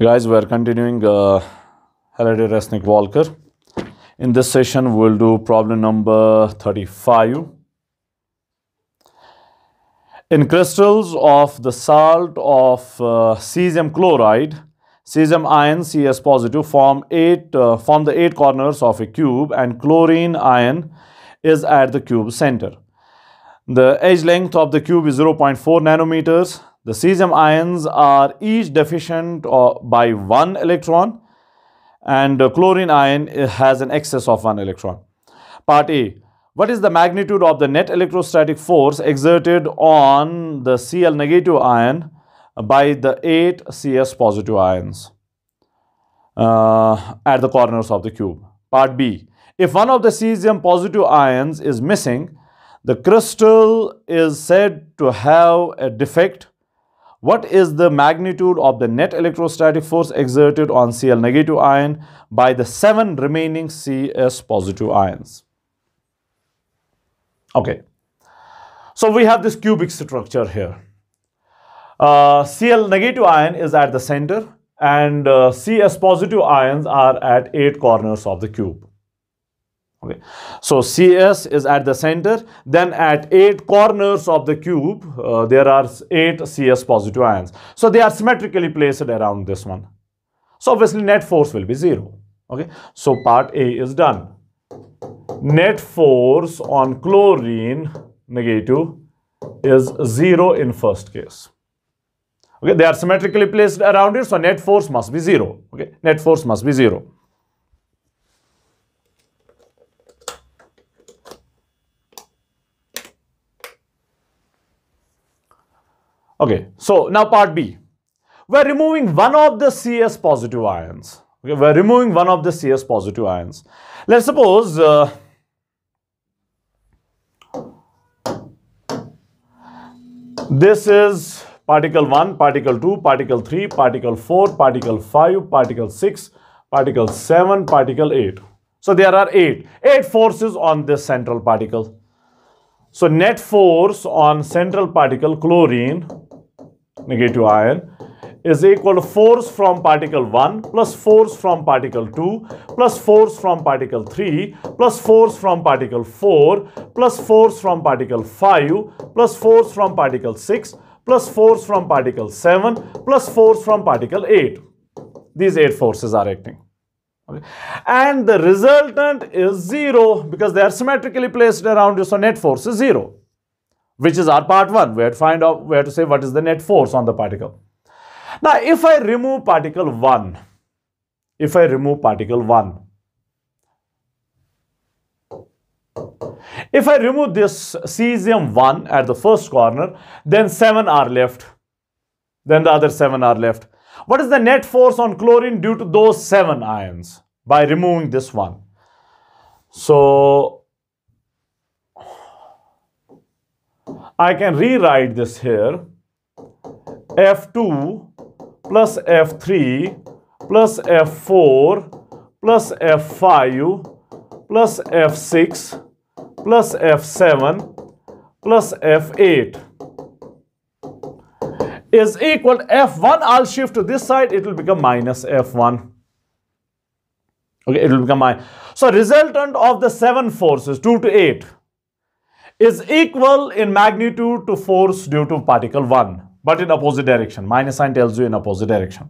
Guys, we are continuing uh, Halliday Resnick Walker. In this session, we'll do problem number 35. In crystals of the salt of uh, cesium chloride, cesium ion Cs positive form eight uh, form the eight corners of a cube, and chlorine ion is at the cube center. The edge length of the cube is 0.4 nanometers. The cesium ions are each deficient uh, by one electron and the chlorine ion has an excess of one electron. Part A. What is the magnitude of the net electrostatic force exerted on the Cl negative ion by the 8 Cs positive ions uh, at the corners of the cube? Part B. If one of the cesium positive ions is missing, the crystal is said to have a defect what is the magnitude of the net electrostatic force exerted on Cl negative ion by the seven remaining Cs positive ions? Okay. So we have this cubic structure here. Uh, Cl negative ion is at the center and uh, Cs positive ions are at eight corners of the cube. Okay. So CS is at the center. Then at eight corners of the cube, uh, there are eight CS positive ions. So they are symmetrically placed around this one. So obviously net force will be zero. Okay. So part A is done. Net force on chlorine negative is zero in first case. Okay. They are symmetrically placed around it. So net force must be zero. Okay. Net force must be zero. Okay, so now part B. We're removing one of the CS positive ions. Okay, we're removing one of the CS positive ions. Let's suppose uh, this is particle 1, particle 2, particle 3, particle 4, particle 5, particle 6, particle 7, particle 8. So there are 8. 8 forces on this central particle. So net force on central particle chlorine negative ion is equal to force from particle 1 plus force from particle 2 plus force from particle 3 plus force from particle 4 plus force from particle 5 plus force from particle 6 plus force from particle 7 plus force from particle 8. These 8 forces are acting. Okay. And the resultant is 0 because they are symmetrically placed around you. So net force is 0, which is our part 1. We to find out, we to say what is the net force on the particle. Now, if I remove particle 1, if I remove particle 1, if I remove this cesium 1 at the first corner, then 7 are left. Then the other 7 are left. What is the net force on chlorine due to those seven ions by removing this one? So, I can rewrite this here. F2 plus F3 plus F4 plus F5 plus F6 plus F7 plus F8 is equal to F1, I'll shift to this side, it will become minus F1. Okay, it will become my. So resultant of the seven forces, 2 to 8, is equal in magnitude to force due to particle 1 but in opposite direction. Minus sign tells you in opposite direction.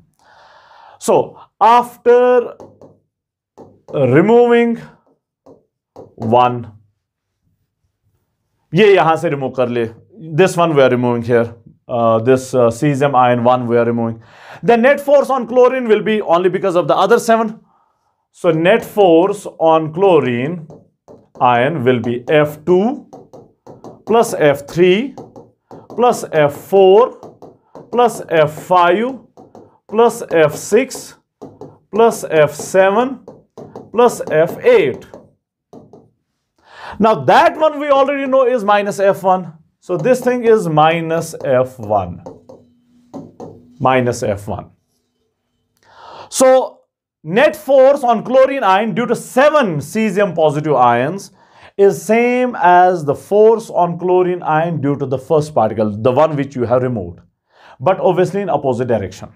So, after removing 1, ye yahan se remove kar le. This one we are removing here. Uh, this uh, cesium ion 1 we are removing. The net force on chlorine will be only because of the other 7. So, net force on chlorine ion will be F2 plus F3 plus F4 plus F5 plus F6 plus F7 plus F8. Now that one we already know is minus F1. So this thing is minus F1. Minus F1. So net force on chlorine ion due to 7 cesium positive ions is same as the force on chlorine ion due to the first particle, the one which you have removed, but obviously in opposite direction.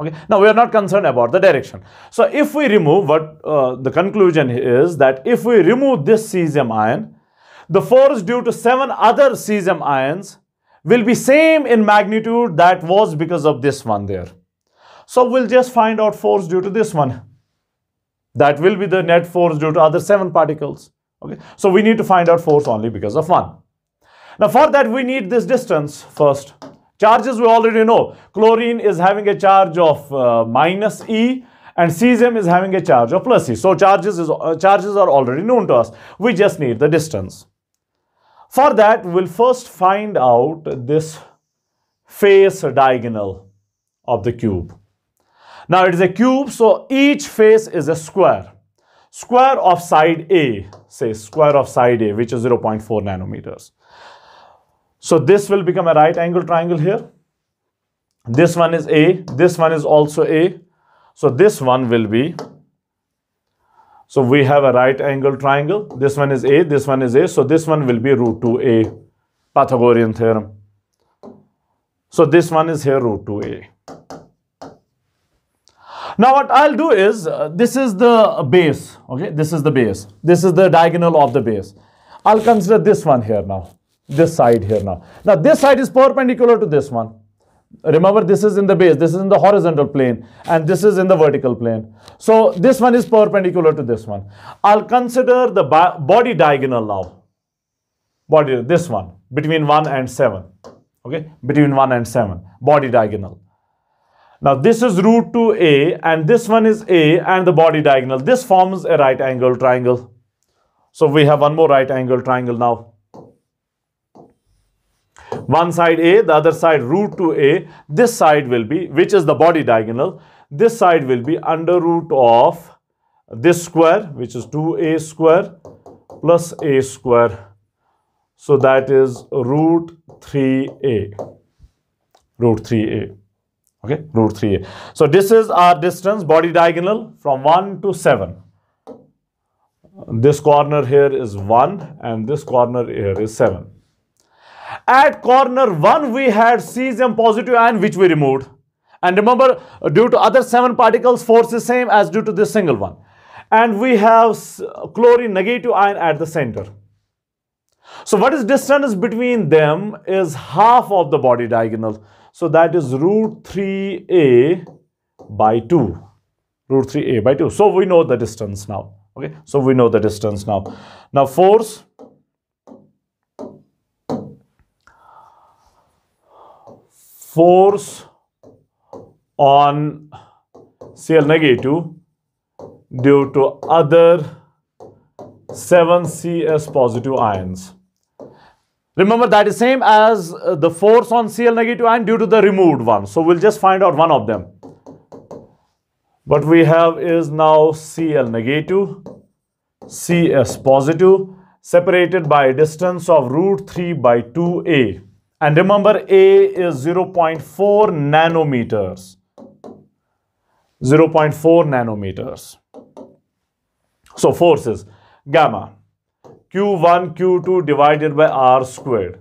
Okay. Now we are not concerned about the direction. So if we remove what uh, the conclusion is that if we remove this cesium ion, the force due to seven other cesium ions will be same in magnitude that was because of this one there. So we'll just find out force due to this one. That will be the net force due to other seven particles. Okay. So we need to find out force only because of one. Now for that we need this distance first. Charges we already know. Chlorine is having a charge of uh, minus E and cesium is having a charge of plus E. So charges, is, uh, charges are already known to us. We just need the distance. For that, we'll first find out this face diagonal of the cube. Now it is a cube, so each face is a square. Square of side A, say square of side A, which is 0.4 nanometers. So this will become a right angle triangle here. This one is A, this one is also A. So this one will be, so we have a right angle triangle. This one is A, this one is A. So this one will be root 2A, Pythagorean theorem. So this one is here root 2A. Now what I'll do is, uh, this is the base, okay? This is the base. This is the diagonal of the base. I'll consider this one here now this side here now. Now this side is perpendicular to this one. Remember this is in the base, this is in the horizontal plane and this is in the vertical plane. So this one is perpendicular to this one. I'll consider the body diagonal now. Body, this one, between 1 and 7. Okay, between 1 and 7, body diagonal. Now this is root 2a and this one is a and the body diagonal. This forms a right angle triangle. So we have one more right angle triangle now one side A, the other side root 2A. This side will be, which is the body diagonal, this side will be under root of this square, which is 2A square plus A square. So that is root 3A, root 3A. Okay, root 3A. So this is our distance, body diagonal from 1 to 7. This corner here is 1 and this corner here is 7. At corner 1, we had cesium positive ion which we removed. And remember, due to other 7 particles, force is same as due to this single one. And we have chlorine negative ion at the center. So what is distance between them is half of the body diagonal. So that is root 3a by 2. Root 3a by 2. So we know the distance now. Okay. So we know the distance now. Now force force on Cl negative due to other 7Cs positive ions. Remember that is same as uh, the force on Cl negative ion due to the removed one. So we'll just find out one of them. What we have is now Cl negative, Cs positive separated by a distance of root 3 by 2a. And remember, A is 0.4 nanometers. 0.4 nanometers. So forces, gamma, Q1, Q2 divided by R squared.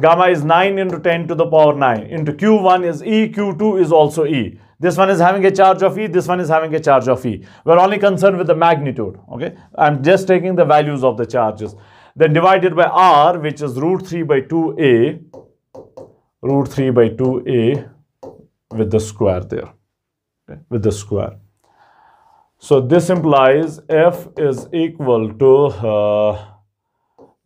Gamma is 9 into 10 to the power 9. Into Q1 is E, Q2 is also E. This one is having a charge of E, this one is having a charge of E. We're only concerned with the magnitude, okay? I'm just taking the values of the charges. Then divided by R, which is root 3 by 2A, root 3 by 2a with the square there, okay, with the square. So this implies f is equal to uh,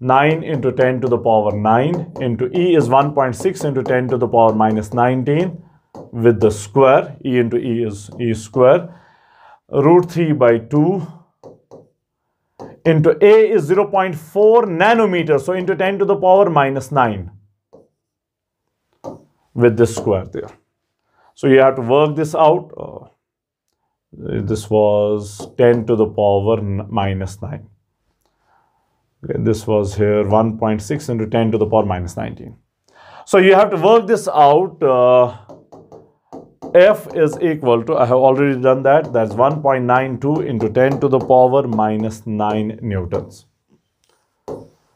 9 into 10 to the power 9 into e is 1.6 into 10 to the power minus 19 with the square, e into e is e square, root 3 by 2 into a is 0.4 nanometers, so into 10 to the power minus 9 with this square there. So you have to work this out. Uh, this was 10 to the power minus 9. This was here 1.6 into 10 to the power minus 19. So you have to work this out. Uh, F is equal to, I have already done that, that's 1.92 into 10 to the power minus 9 newtons.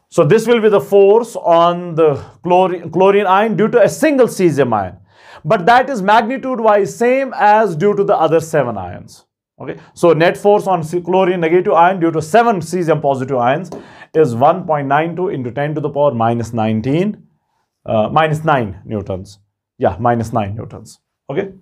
So this will be the force on the chlorine, chlorine ion due to a single cesium ion. but that is magnitude wise same as due to the other seven ions. Okay, so net force on chlorine negative ion due to seven cesium positive ions is 1.92 into 10 to the power minus 19, uh, minus 9 newtons. Yeah, minus 9 newtons. Okay.